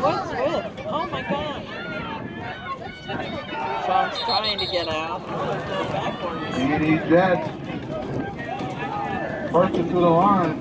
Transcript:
What's with? Oh my god. Sean's trying to get out. He needs that. First through the line.